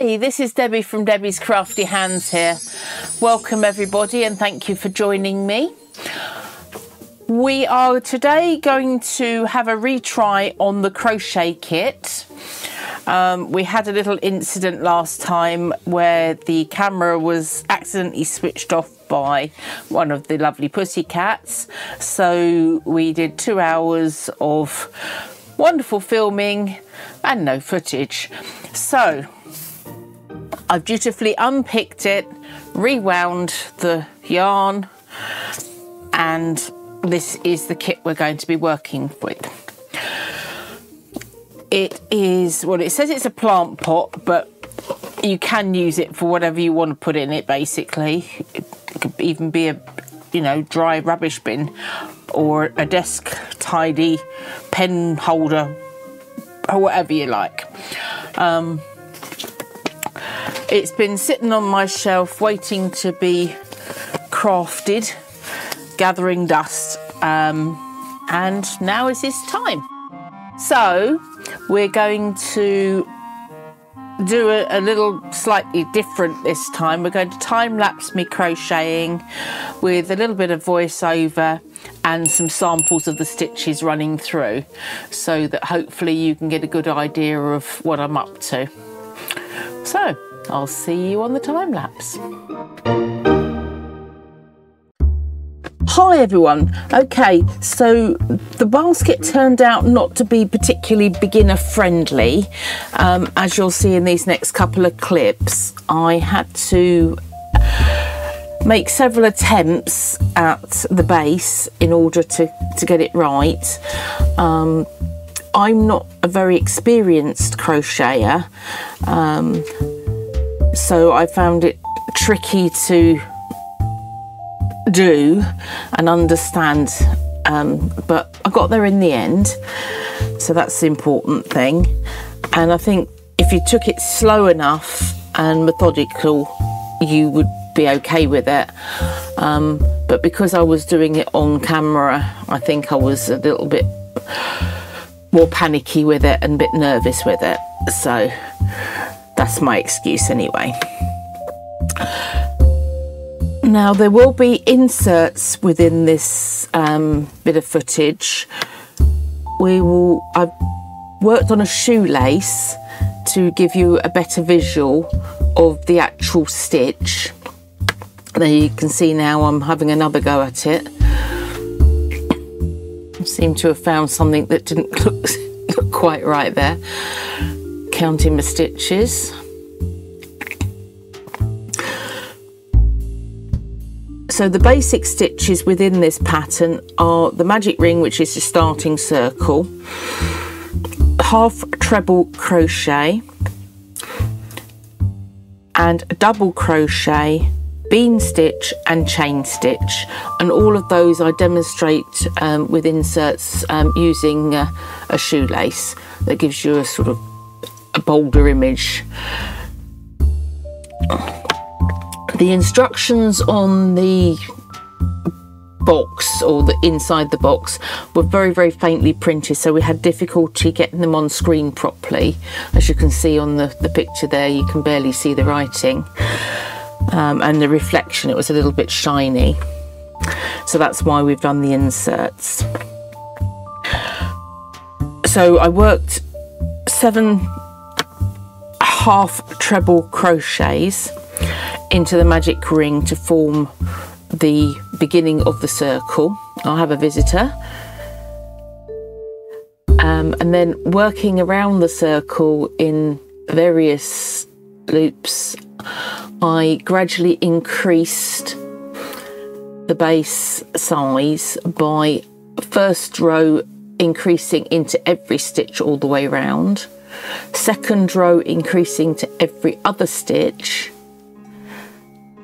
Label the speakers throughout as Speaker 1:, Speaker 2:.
Speaker 1: Hi, this is Debbie from Debbie's Crafty Hands here. Welcome everybody and thank you for joining me. We are today going to have a retry on the crochet kit. Um, we had a little incident last time where the camera was accidentally switched off by one of the lovely pussycats. So we did two hours of wonderful filming and no footage. So I've dutifully unpicked it, rewound the yarn, and this is the kit we're going to be working with. It is, well, it says it's a plant pot, but you can use it for whatever you want to put in it, basically. It could even be a, you know, dry rubbish bin or a desk tidy pen holder or whatever you like. Um, it's been sitting on my shelf waiting to be crafted, gathering dust, um, and now is its time. So we're going to do a, a, little slightly different this time. We're going to time lapse me crocheting with a little bit of voiceover and some samples of the stitches running through so that hopefully you can get a good idea of what I'm up to. So I'll see you on the time lapse. Hi everyone. Okay, so the basket turned out not to be particularly beginner friendly. Um, as you'll see in these next couple of clips, I had to make several attempts at the base in order to, to get it right. Um, I'm not a very experienced crocheter, um, so I found it tricky to do and understand. Um, but I got there in the end, so that's the important thing. And I think if you took it slow enough and methodical, you would be okay with it. Um, but because I was doing it on camera, I think I was a little bit more panicky with it and a bit nervous with it. So that's my excuse anyway. Now there will be inserts within this um, bit of footage. We will, I've worked on a shoelace to give you a better visual of the actual stitch. There you can see now I'm having another go at it. I seem to have found something that didn't look, look quite right there. Counting my stitches. So the basic stitches within this pattern are the magic ring, which is the starting circle, half treble crochet, and double crochet, bean stitch and chain stitch. And all of those I demonstrate um, with inserts um, using uh, a shoelace that gives you a sort of a bolder image. The instructions on the box or the inside the box were very very faintly printed so we had difficulty getting them on screen properly. As you can see on the, the picture there you can barely see the writing. Um, and the reflection it was a little bit shiny. So that's why we've done the inserts. So I worked seven half treble crochets into the magic ring to form the beginning of the circle. I'll have a visitor. Um, and then working around the circle in various loops, I gradually increased the base size by first row increasing into every stitch all the way around, second row increasing to every other stitch,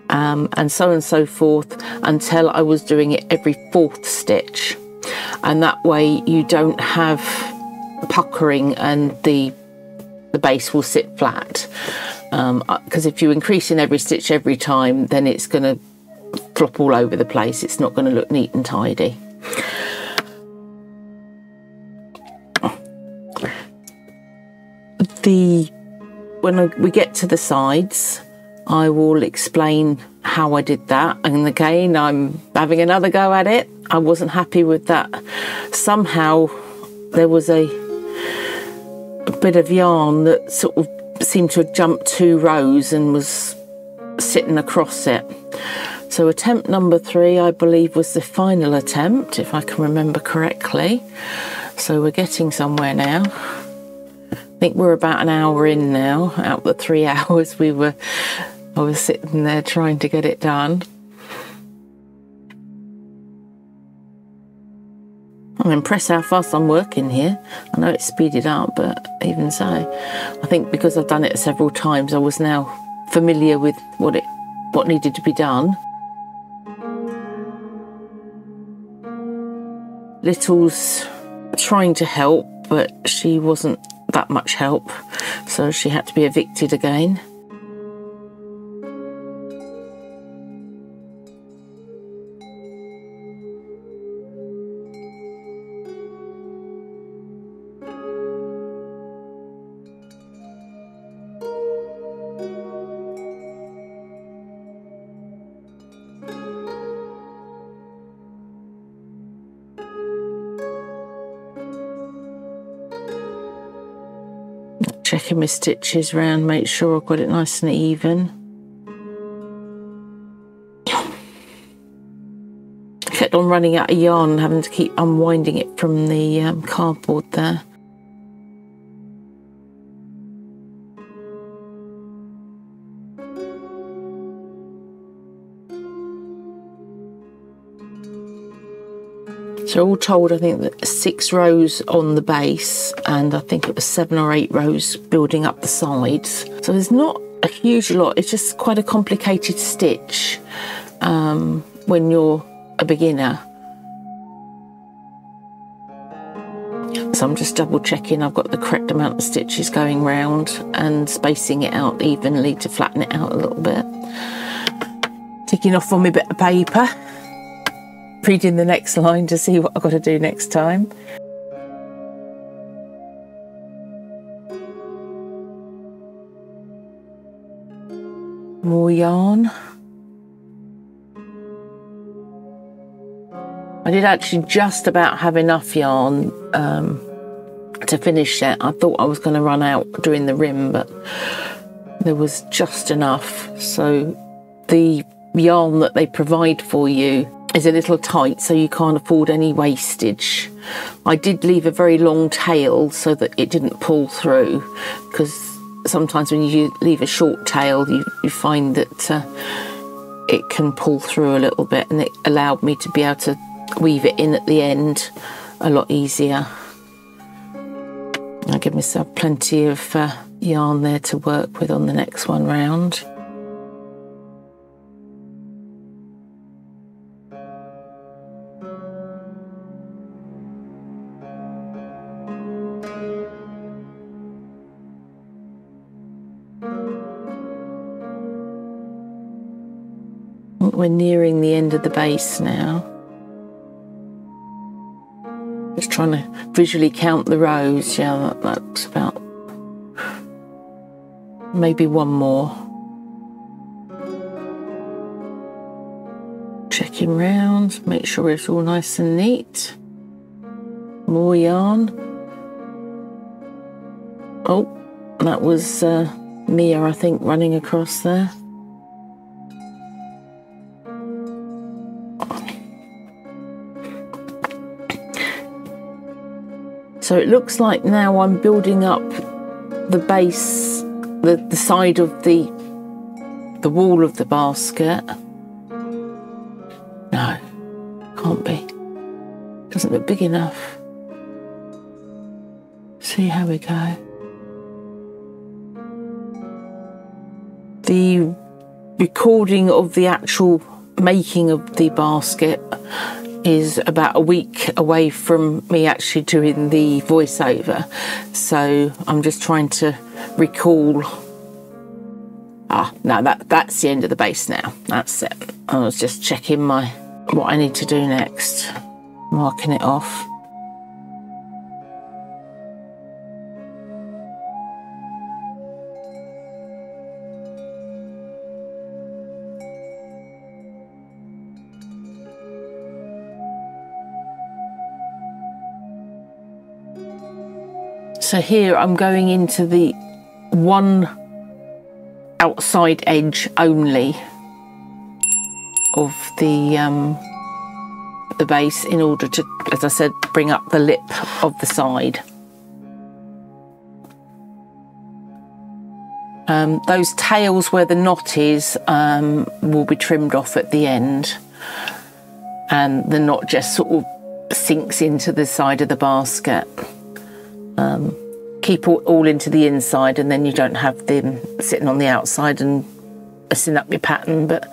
Speaker 1: um, and so on and so forth until I was doing it every fourth stitch. And that way you don't have puckering and the, the base will sit flat. Because um, uh, if you increase in every stitch every time, then it's going to flop all over the place. It's not going to look neat and tidy. The when we get to the sides, I will explain how I did that. And again, I'm having another go at it. I wasn't happy with that. Somehow there was a, a bit of yarn that sort of seemed to have jumped two rows and was sitting across it. So attempt number three, I believe, was the final attempt, if I can remember correctly. So we're getting somewhere now. I think we're about an hour in now, out the three hours we were I was sitting there trying to get it done. I'm impressed how fast I'm working here. I know it's speeded up, but even so, I think because I've done it several times, I was now familiar with what it what needed to be done. Little's trying to help, but she wasn't that much help, so she had to be evicted again. Checking my stitches around, make sure I've got it nice and even. Kept on running out of yarn, having to keep unwinding it from the um, cardboard there. All told, I think that six rows on the base, and I think it was seven or eight rows building up the sides. So there's not a huge lot. It's just quite a complicated stitch um, when you're a beginner. So I'm just double checking I've got the correct amount of stitches going round and spacing it out evenly to flatten it out a little bit. Ticking off on my bit of paper reading the next line to see what I've got to do next time. More yarn. I did actually just about have enough yarn um, to finish it. I thought I was going to run out doing the rim, but there was just enough. So the yarn that they provide for you is a little tight, so you can't afford any wastage. I did leave a very long tail so that it didn't pull through, because sometimes when you leave a short tail, you, you find that uh, it can pull through a little bit, and it allowed me to be able to weave it in at the end a lot easier. I give myself plenty of uh, yarn there to work with on the next one round. We're nearing the end of the base now. Just trying to visually count the rows. Yeah, that, that's about maybe one more. Checking round, make sure it's all nice and neat. More yarn. Oh, that was uh, Mia, I think, running across there. So it looks like now I'm building up the base, the, the side of the the wall of the basket. No, can't be. Doesn't look big enough. See how we go. The recording of the actual making of the basket is about a week away from me actually doing the voiceover. So I'm just trying to recall. Ah, no, that that's the end of the base now. That's it. I was just checking my what I need to do next, marking it off. So here I'm going into the one outside edge only of the um, the base in order to, as I said, bring up the lip of the side. Um, those tails where the knot is um, will be trimmed off at the end and the knot just sort of sinks into the side of the basket. Um, keep all, all, into the inside and then you don't have them sitting on the outside and messing up your pattern but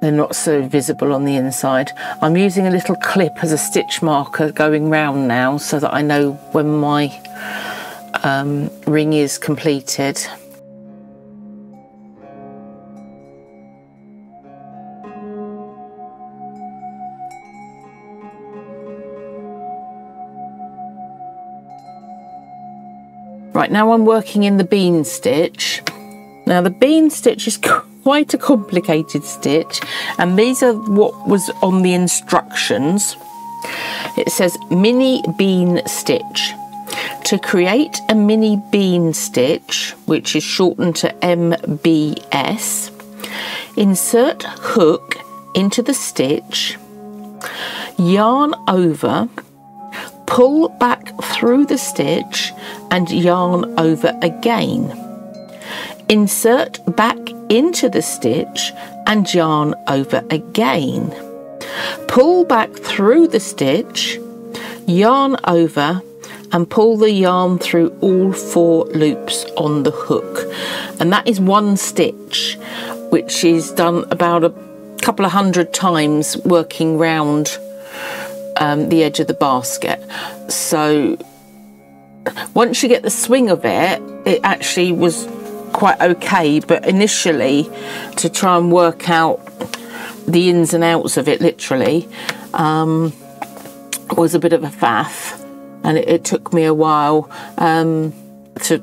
Speaker 1: they're not so visible on the inside. I'm using a little clip as a stitch marker going round now so that I know when my um, ring is completed. Now I'm working in the bean stitch. Now the bean stitch is quite a complicated stitch and these are what was on the instructions. It says mini bean stitch. To create a mini bean stitch, which is shortened to MBS, insert hook into the stitch, yarn over, pull back through the stitch and yarn over again. Insert back into the stitch and yarn over again. Pull back through the stitch, yarn over and pull the yarn through all four loops on the hook. And that is one stitch, which is done about a couple of hundred times working round um, the edge of the basket. So once you get the swing of it, it actually was quite okay. But initially, to try and work out the ins and outs of it, literally, um, was a bit of a faff, and it, it took me a while um, to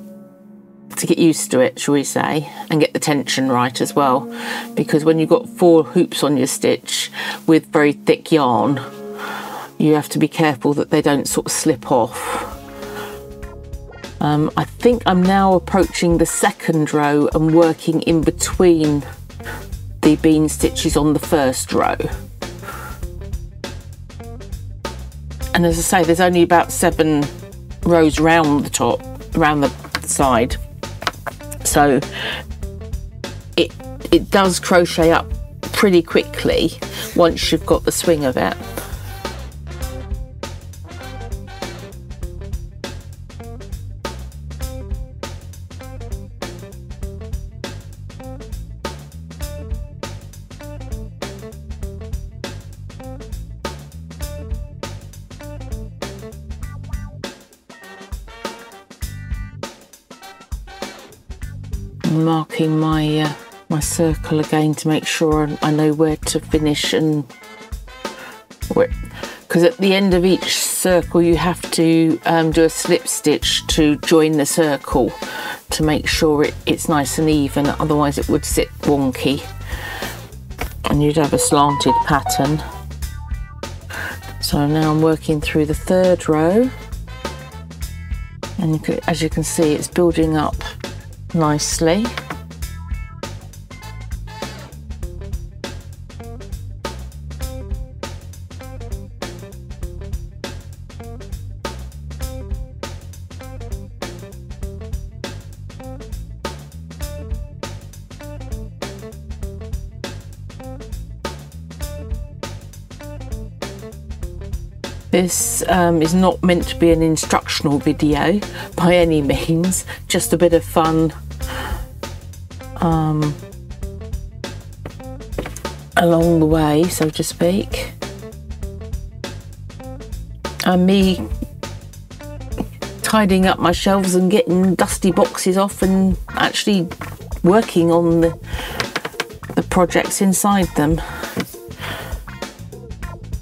Speaker 1: to get used to it, shall we say, and get the tension right as well. Because when you've got four hoops on your stitch with very thick yarn, you have to be careful that they don't sort of slip off. Um, I think I'm now approaching the second row and working in between the bean stitches on the first row. And as I say, there's only about seven rows round the top, around the side. So it, it does crochet up pretty quickly once you've got the swing of it. Marking my uh, my circle again to make sure I know where to finish and because at the end of each circle you have to um, do a slip stitch to join the circle to make sure it, it's nice and even otherwise it would sit wonky. And you'd have a slanted pattern. So now I'm working through the third row. And you as you can see it's building up nicely. This um, is not meant to be an instructional video by any means, just a bit of fun um, along the way, so to speak. And me tidying up my shelves and getting dusty boxes off and actually working on the, the projects inside them.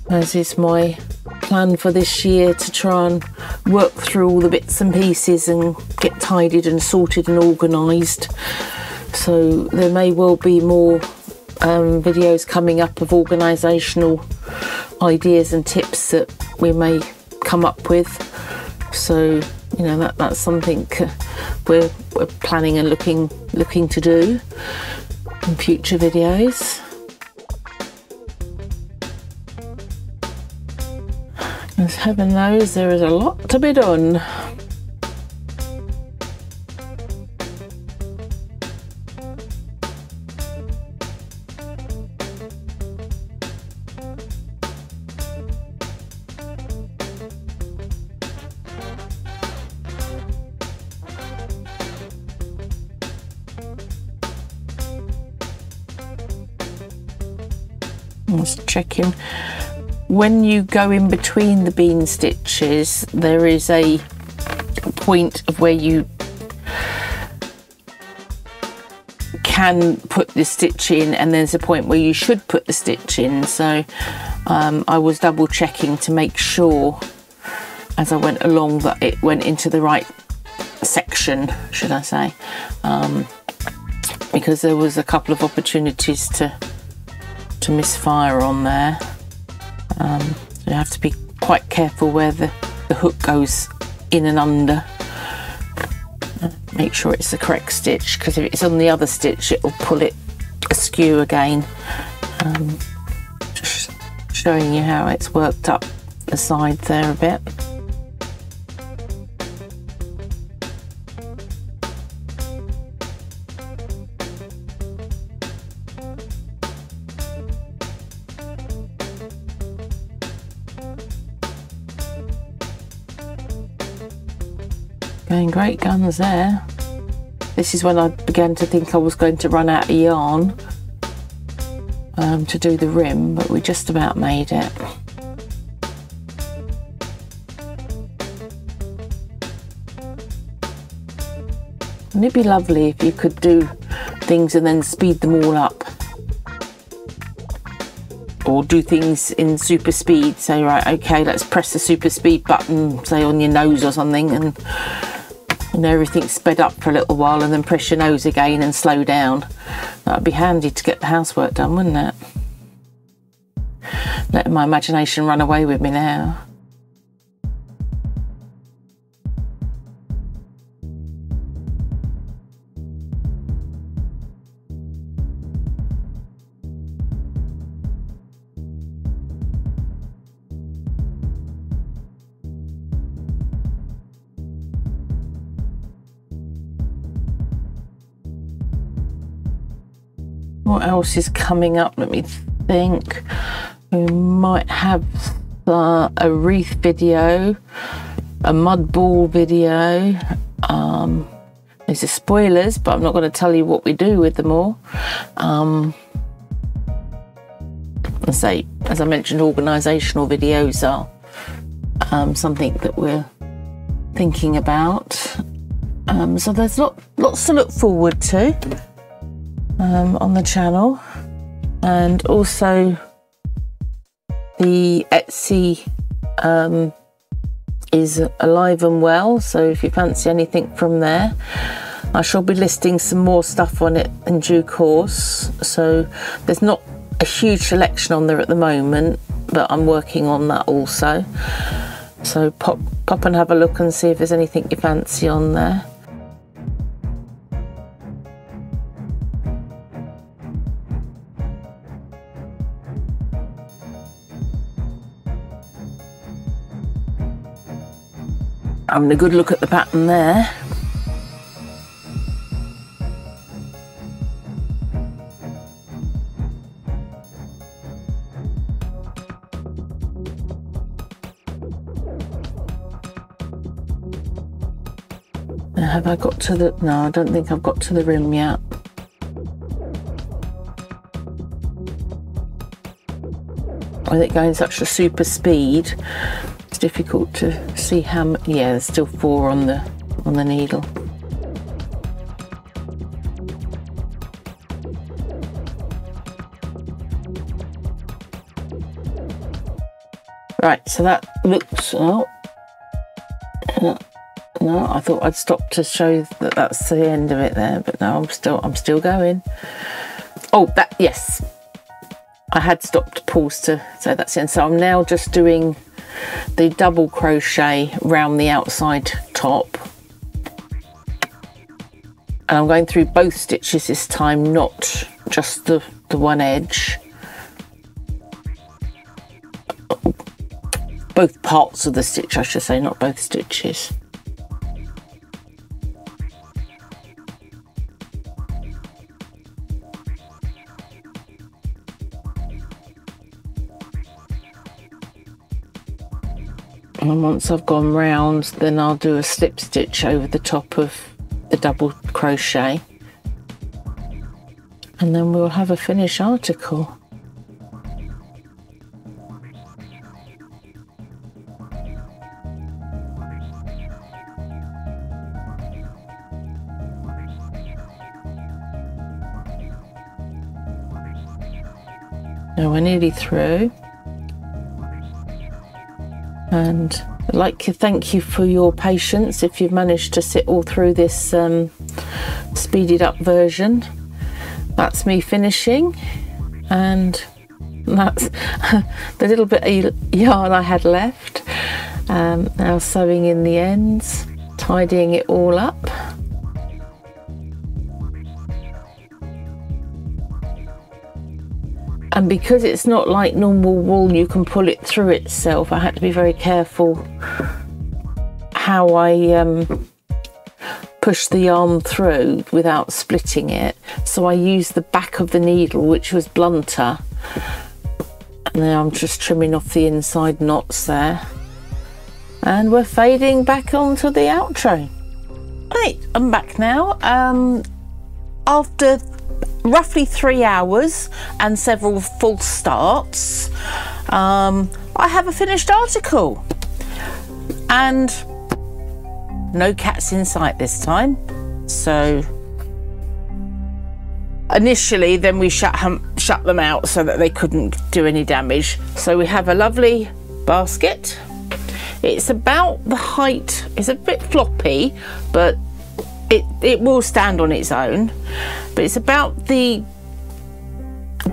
Speaker 1: As is my plan for this year to try and work through all the bits and pieces and get tidied and sorted and organised. So there may well be more um, videos coming up of organisational ideas and tips that we may come up with. So you know that that's something uh, we're, we're planning and looking looking to do in future videos. As heaven knows, there is a lot to be done. Just checking. When you go in between the bean stitches, there is a point of where you can put the stitch in and there's a point where you should put the stitch in so um, I was double checking to make sure as I went along that it went into the right section should I say um, because there was a couple of opportunities to to misfire on there. Um, you have to be quite careful where the, the hook goes in and under. Make sure it's the correct stitch because if it's on the other stitch it will pull it askew again. Um, just showing you how it's worked up the side there a bit. Great guns there. This is when I began to think I was going to run out of yarn um, to do the rim, but we just about made it. Wouldn't it be lovely if you could do things and then speed them all up? or do things in super speed say right okay let's press the super speed button say on your nose or something and you know everything's sped up for a little while and then press your nose again and slow down. That would be handy to get the housework done wouldn't it? Letting my imagination run away with me now what else is coming up? Let me think. We might have uh, a wreath video, a mud ball video. Um, these are spoilers, but I'm not going to tell you what we do with them all. Um, I say, as I mentioned, organisational videos are um, something that we're thinking about. Um, so there's lot, lots to look forward to um, on the channel. And also the Etsy um, is alive and well. So if you fancy anything from there I shall be listing some more stuff on it in due course. So there's not a huge selection on there at the moment but I'm working on that also. So pop pop and have a look and see if there's anything you fancy on there having a good look at the pattern there. Have I got to the... No, I don't think I've got to the rim yet. With it going such a super speed, difficult to see how many. Yeah, there's still four on the on the needle. Right, so that looks. Oh, no, I thought I'd stop to show that that's the end of it there, but no, I'm still I'm still going. Oh, that yes, I had stopped pause to say that's in. So I'm now just doing the double crochet round the outside top. And I'm going through both stitches this time, not just the, the one edge. Both parts of the stitch, I should say, not both stitches. Once I've gone round then I'll do a slip stitch over the top of the double crochet and then we'll have a finished article. Now we're nearly through and I'd like to thank you for your patience if you've managed to sit all through this um, speeded up version. That's me finishing and that's the little bit of yarn I had left. Um, now sewing in the ends, tidying it all up. And because it's not like normal wool you can pull it through itself. I had to be very careful how I um, push the yarn through without splitting it. So I used the back of the needle which was blunter. And now I'm just trimming off the inside knots there. And we're fading back onto the outro. Right I'm back now. Um, after roughly three hours and several false starts, um, I have a finished article. And no cats in sight this time. So initially then we shut, shut them out so that they couldn't do any damage. So we have a lovely basket. It's about the height, it's a bit floppy, but it, it will stand on its own, but it's about the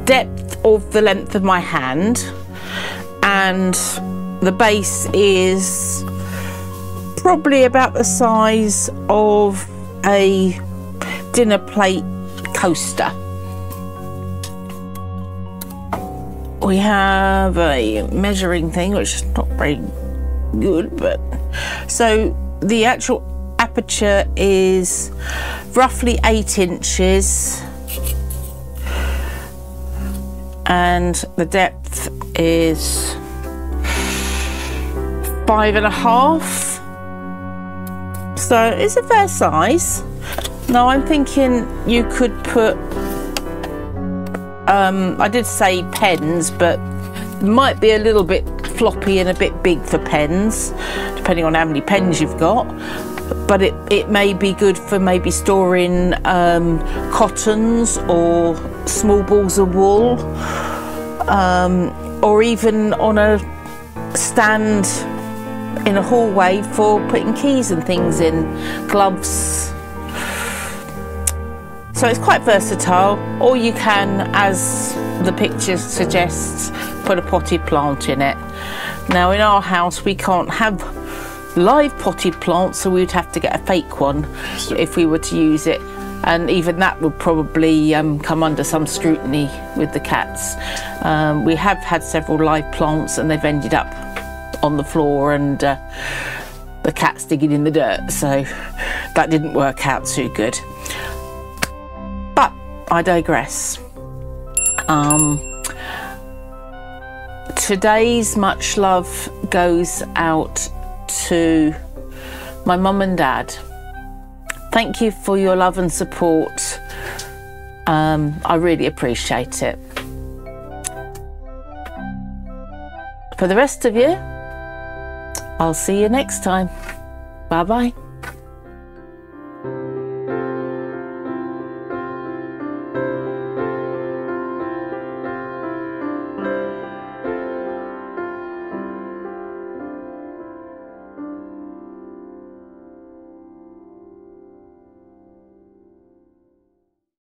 Speaker 1: depth of the length of my hand and the base is probably about the size of a dinner plate coaster. We have a measuring thing, which is not very good, but so the actual aperture is roughly eight inches. And the depth is five and a half. So it's a fair size. Now I'm thinking you could put um, I did say pens but might be a little bit floppy and a bit big for pens depending on how many pens you've got but it, it may be good for maybe storing um, cottons or small balls of wool um, or even on a stand in a hallway for putting keys and things in, gloves. So it's quite versatile, or you can, as the picture suggests, put a potted plant in it. Now in our house we can't have live potted plants, so we'd have to get a fake one if we were to use it. And even that would probably um, come under some scrutiny with the cats. Um, we have had several live plants and they've ended up on the floor and uh, the cats digging in the dirt, so that didn't work out too good. But I digress. Um, today's much love goes out to my mum and dad. Thank you for your love and support. Um, I really appreciate it. For the rest of you, I'll see you next time. Bye bye.